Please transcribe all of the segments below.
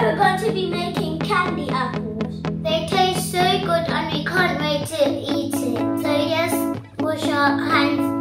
we're going to be making candy apples. They taste so good and we can't wait to eat it. So yes, wash our hands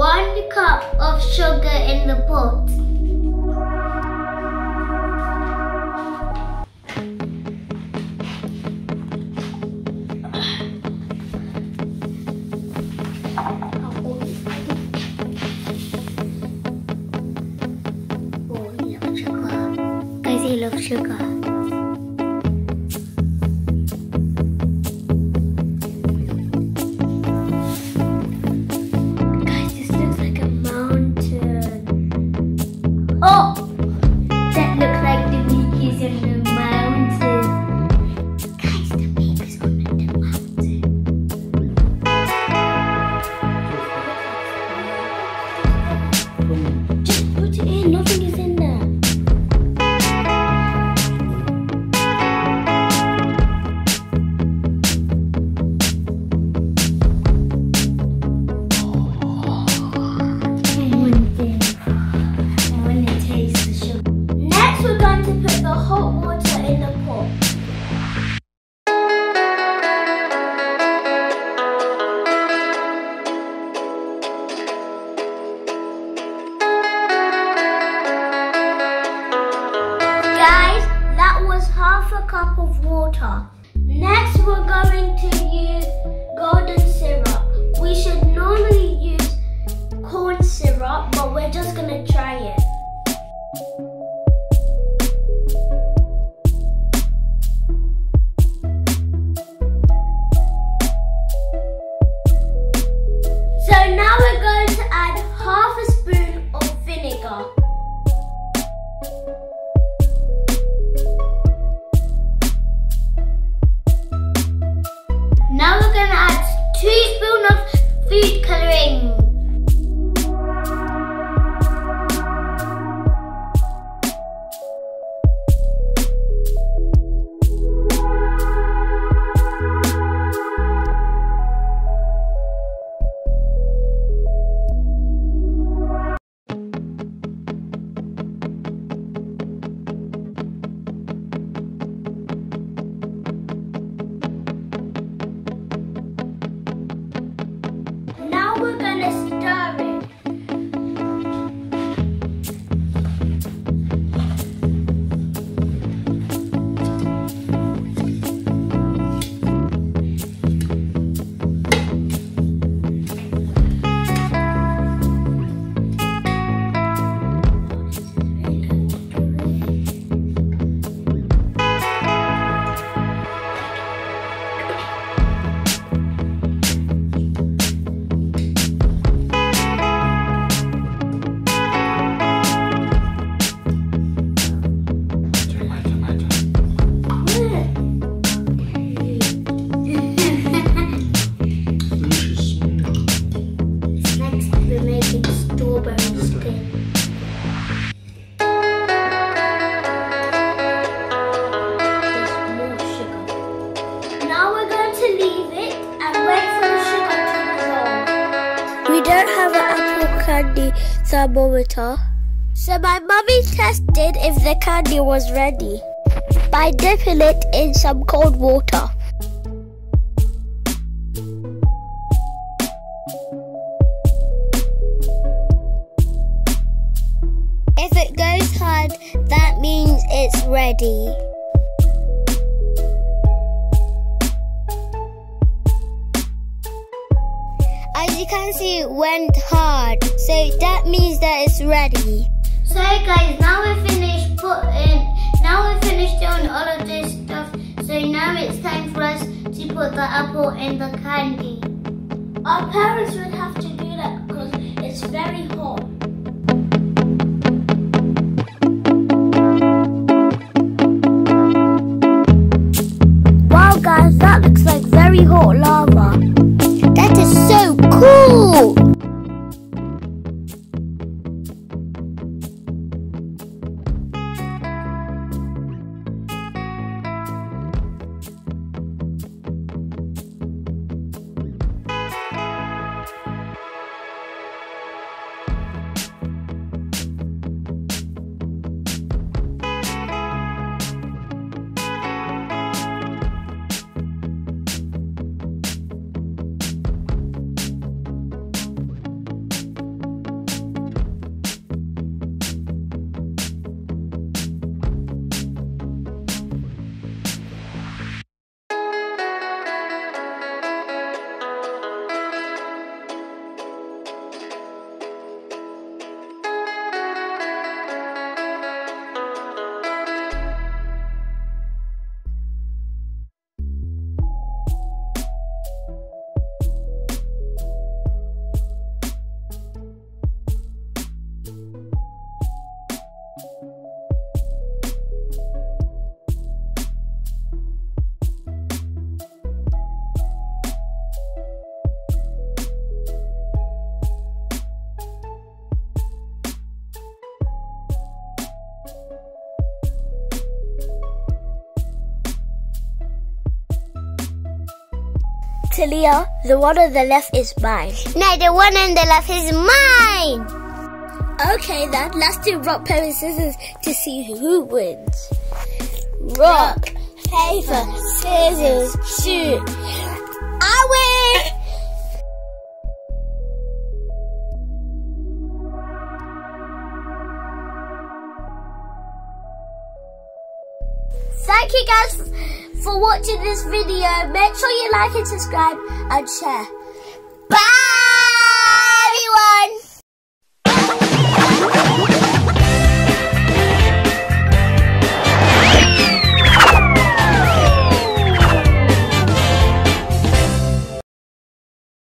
one cup of sugar in the pot. Oh, Guys, he loves sugar. hot water in the pot. Guys, that was half a cup of water. Next we're going to use golden syrup. We should normally use corn syrup, but we're just gonna try it. Thermometer. So my mummy tested if the candy was ready by dipping it in some cold water. If it goes hard, that means it's ready. You can see, it went hard, so that means that it's ready. So guys, now we're finished putting, now we're finished doing all of this stuff. So now it's time for us to put the apple in the candy. Our parents would have to do that because it's very hot. Tahlia, the one on the left is mine. No, the one on the left is mine. Okay then, let's do rock, paper, scissors to see who wins. Rock, paper, scissors, shoot. I win! Thank you guys for watching this video. Make sure you like and subscribe and share.